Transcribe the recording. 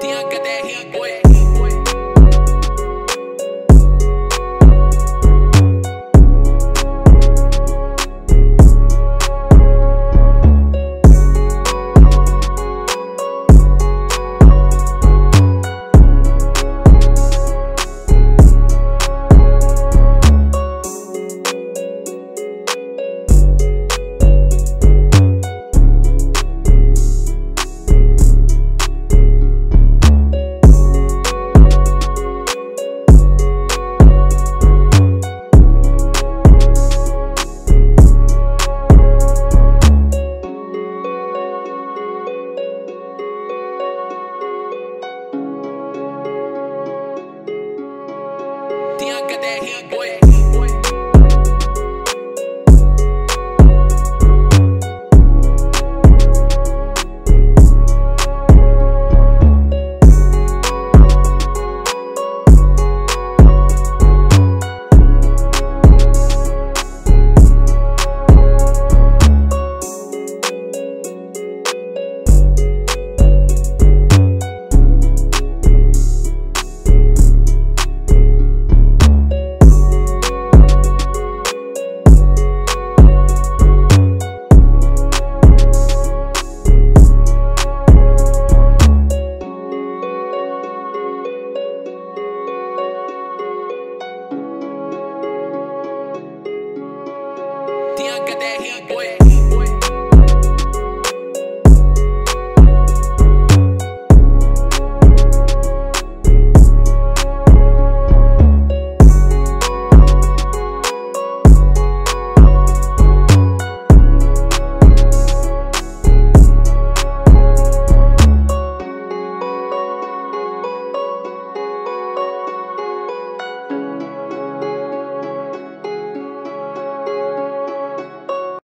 ਦਿੱਤੀਆਂ ਕਦੇ ਹੀ ਓਏ that heat, boy. That heat, boy.